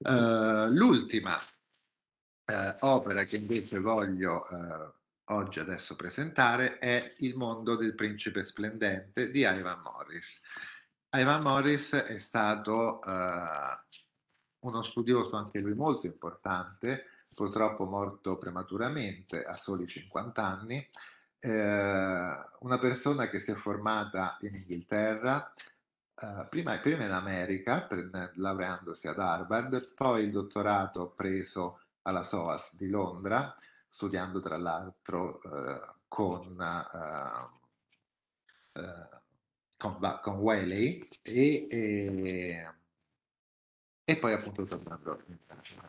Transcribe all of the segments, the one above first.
Uh, l'ultima uh, opera che invece voglio uh, oggi adesso presentare è Il mondo del principe splendente di Ivan Morris. Ivan Morris è stato uno studioso anche lui molto importante, purtroppo morto prematuramente a soli 50 anni, una persona che si è formata in Inghilterra, Uh, prima, prima, in America, per, laureandosi ad Harvard, poi il dottorato preso alla SOAS di Londra, studiando tra l'altro uh, con, uh, con, con Whaley e, e, e, poi appunto tornando in,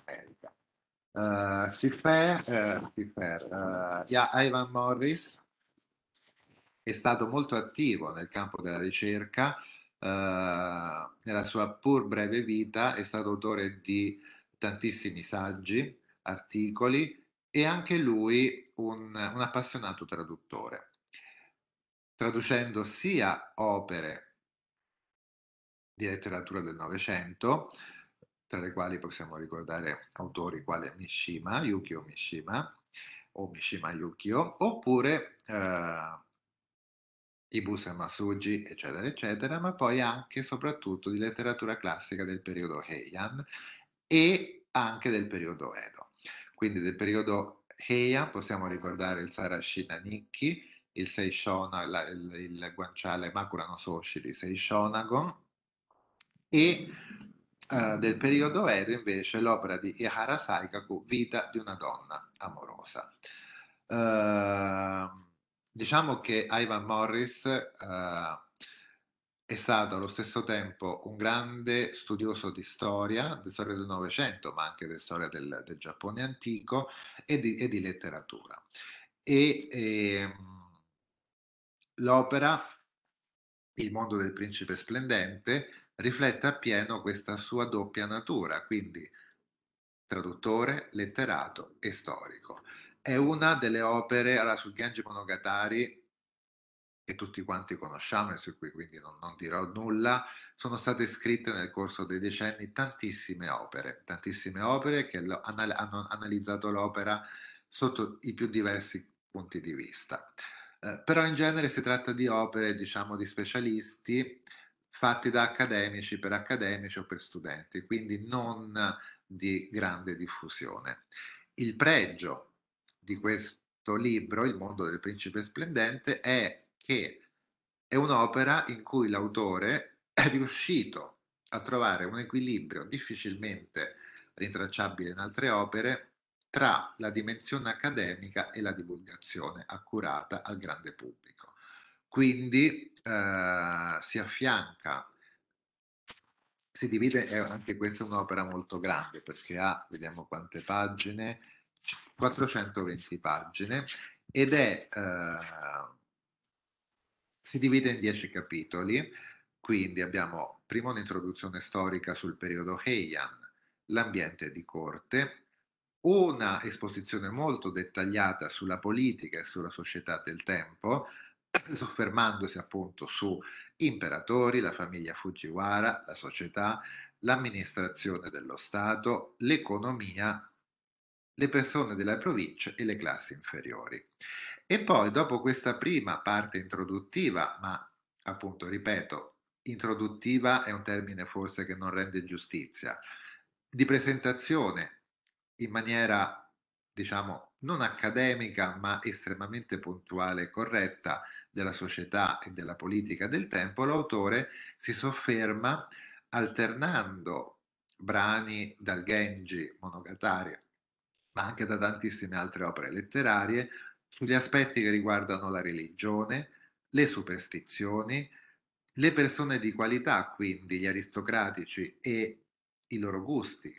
America. Uh, Schiffer, uh, Ivan Morris è stato molto attivo nel campo della ricerca, nella sua pur breve vita è stato autore di tantissimi saggi, articoli e anche lui un, un appassionato traduttore, traducendo sia opere di letteratura del Novecento, tra le quali possiamo ricordare autori quali Mishima, Yukio Mishima o Mishima Yukio, oppure uh, Ibuse Masuji, eccetera, eccetera, ma poi anche e soprattutto di letteratura classica del periodo Heian e anche del periodo Edo. Quindi del periodo Heian possiamo ricordare il Sarashina Nikki, il Seishona, la, il, il guanciale Makura no Soshi di Seishonagon e uh, del periodo Edo invece l'opera di Ihara Saikaku, Vita di una donna amorosa. Uh, Diciamo che Ivan Morris uh, è stato allo stesso tempo un grande studioso di storia, di storia del Novecento, ma anche di storia del, del Giappone antico e di, e di letteratura. E, e, ehm, l'opera Il mondo del principe splendente riflette appieno questa sua doppia natura, quindi traduttore, letterato e storico è una delle opere allora, sul Genji Monogatari che tutti quanti conosciamo e su cui quindi non, non, dirò nulla, sono state scritte nel corso dei decenni tantissime opere, tantissime opere che anal- hanno analizzato l'opera sotto i più diversi punti di vista. Eh, però in genere si tratta di opere, diciamo, di specialisti fatti da accademici per accademici o per studenti, quindi non di grande diffusione. Il pregio di questo libro, Il mondo del principe splendente, è che è un'opera in cui l'autore è riuscito a trovare un equilibrio difficilmente rintracciabile in altre opere tra la dimensione accademica e la divulgazione accurata al grande pubblico. Quindi eh, si affianca, si divide, anche questa è un'opera molto grande perché ha, vediamo quante pagine, 420 pagine ed è, eh, si divide in 10 capitoli, quindi abbiamo prima un'introduzione storica sul periodo Heian, l'ambiente di corte, una esposizione molto dettagliata sulla politica e sulla società del tempo, soffermandosi appunto su imperatori, la famiglia Fujiwara, la società, l'amministrazione dello Stato, l'economia le persone della provincia e le classi inferiori. E poi dopo questa prima parte introduttiva, ma appunto ripeto, introduttiva è un termine forse che non rende giustizia, di presentazione in maniera diciamo non accademica ma estremamente puntuale e corretta della società e della politica del tempo, l'autore si sofferma alternando brani dal Genji Monogatari ma anche da tantissime altre opere letterarie, sugli aspetti che riguardano la religione, le superstizioni, le persone di qualità, quindi gli aristocratici e i loro gusti,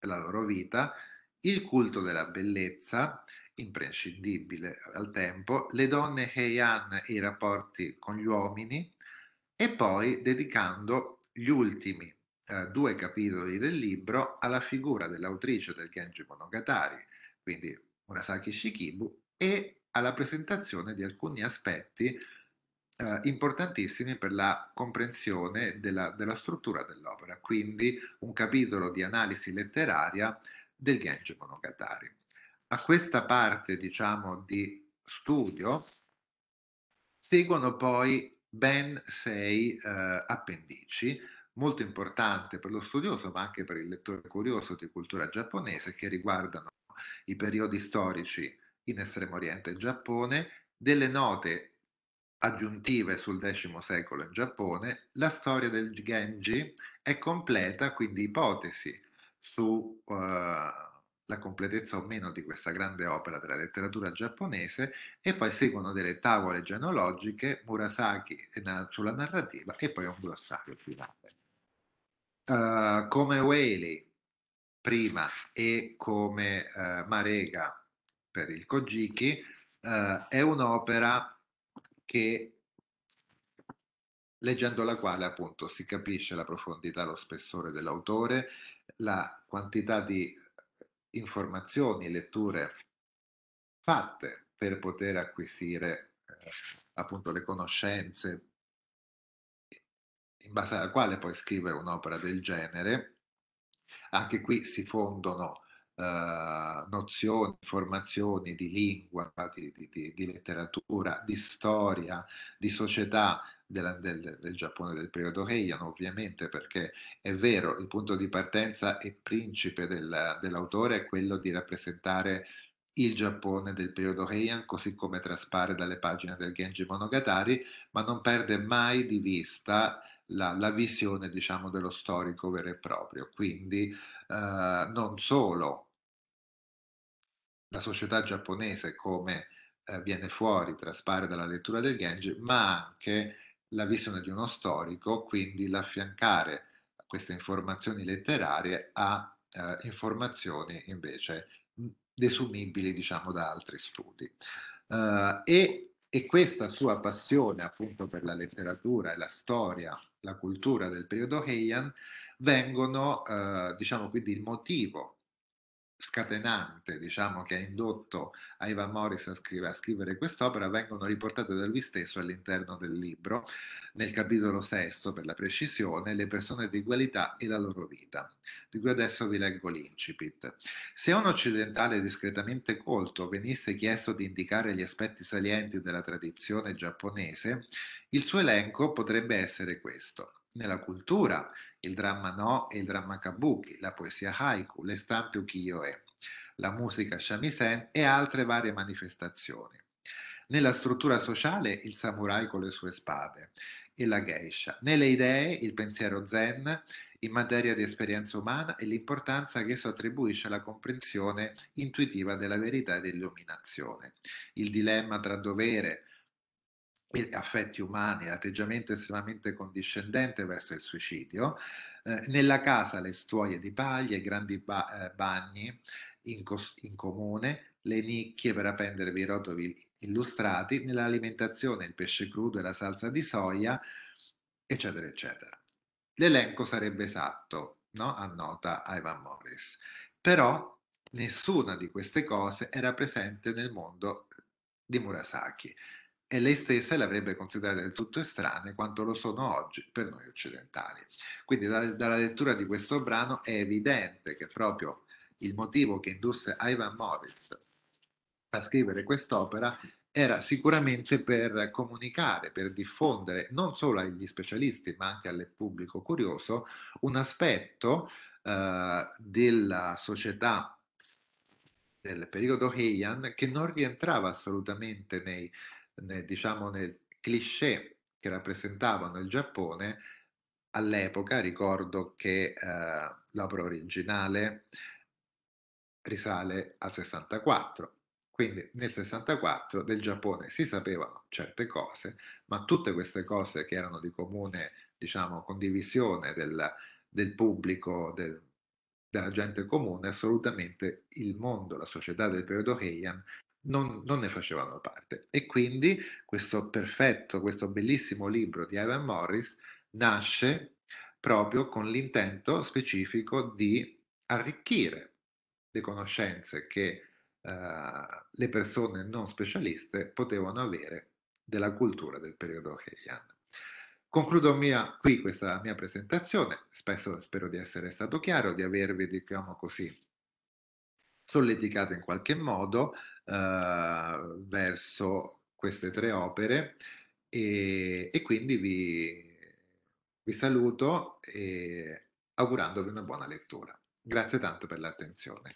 la loro vita, il culto della bellezza, imprescindibile al tempo, le donne Heian e i rapporti con gli uomini, e poi dedicando gli ultimi eh, due capitoli del libro alla figura dell'autrice del Genji Monogatari, quindi Murasaki Shikibu, e alla presentazione di alcuni aspetti eh, importantissimi per la comprensione della, della struttura dell'opera, quindi un capitolo di analisi letteraria del Genji Monogatari. A questa parte, diciamo, di studio seguono poi ben sei eh, appendici, molto importanti per lo studioso, ma anche per il lettore curioso di cultura giapponese, che riguardano i periodi storici in Estremo Oriente e Giappone, delle note aggiuntive sul X secolo in Giappone, la storia del Genji è completa, quindi ipotesi su uh, la completezza o meno di questa grande opera della letteratura giapponese e poi seguono delle tavole genealogiche, Murasaki sulla narrativa e poi un glossario finale. Uh, come Whaley prima e come uh, Marega per il Kojiki uh, è un'opera che leggendo la quale appunto si capisce la profondità, lo spessore dell'autore, la quantità di informazioni, letture fatte per poter acquisire eh, appunto le conoscenze in base alla quale poi scrivere un'opera del genere. Anche qui si fondono eh, nozioni, informazioni di lingua, di, di, di, letteratura, di storia, di società della, del, del, Giappone del periodo Heian, ovviamente, perché è vero, il punto di partenza e principe del, dell'autore è quello di rappresentare il Giappone del periodo Heian, così come traspare dalle pagine del Genji Monogatari, ma non perde mai di vista la, la visione, diciamo, dello storico vero e proprio. Quindi eh, non solo la società giapponese come eh, viene fuori, traspare dalla lettura del Genji, ma anche la visione di uno storico, quindi l'affiancare queste informazioni letterarie a eh, informazioni invece desumibili, diciamo, da altri studi. Uh, e, e, questa sua passione appunto per la letteratura e la storia, la cultura del periodo Heian vengono, uh, diciamo, quindi il motivo scatenante, diciamo, che ha indotto Ivan Morris a, scrive, a scrivere quest'opera vengono riportate da lui stesso all'interno del libro, nel capitolo sesto, per la precisione, le persone di qualità e la loro vita, di cui adesso vi leggo l'incipit. Se a un occidentale discretamente colto venisse chiesto di indicare gli aspetti salienti della tradizione giapponese, il suo elenco potrebbe essere questo nella cultura, il dramma no e il dramma kabuki, la poesia haiku, le stampe ukiyo-e, la musica shamisen e altre varie manifestazioni. Nella struttura sociale, il samurai con le sue spade e la geisha. Nelle idee, il pensiero zen in materia di esperienza umana e l'importanza che esso attribuisce alla comprensione intuitiva della verità e dell'illuminazione. Il dilemma tra dovere, affetti umani, atteggiamento estremamente condiscendente verso il suicidio, eh, nella casa le stuoie di paglia, i grandi ba- eh, bagni in, cos- in, comune, le nicchie per appendervi i rotoli illustrati, nell'alimentazione il pesce crudo e la salsa di soia, eccetera, eccetera. L'elenco sarebbe esatto, no? annota Ivan Morris. Però nessuna di queste cose era presente nel mondo di Murasaki e lei stessa le avrebbe considerate del tutto estranee quanto lo sono oggi per noi occidentali. Quindi da, dalla lettura di questo brano è evidente che proprio il motivo che indusse Ivan Morris a scrivere quest'opera era sicuramente per comunicare, per diffondere non solo agli specialisti ma anche al pubblico curioso un aspetto eh, della società del periodo Heian che non rientrava assolutamente nei nel, diciamo, nel cliché che rappresentavano il Giappone, all'epoca ricordo che eh, l'opera originale risale al 64. Quindi nel 64 del Giappone si sapevano certe cose, ma tutte queste cose che erano di comune, diciamo, condivisione del, del pubblico, del, della gente comune, assolutamente il mondo, la società del periodo Heian non, non, ne facevano parte. E quindi questo perfetto, questo bellissimo libro di Ivan Morris nasce proprio con l'intento specifico di arricchire le conoscenze che uh, le persone non specialiste potevano avere della cultura del periodo Heian. Concludo mia, qui questa mia presentazione, Spesso, spero di essere stato chiaro, di avervi, diciamo così, solleticato in qualche modo eh, verso queste tre opere e, e quindi vi, vi saluto augurandovi una buona lettura. Grazie tanto per l'attenzione.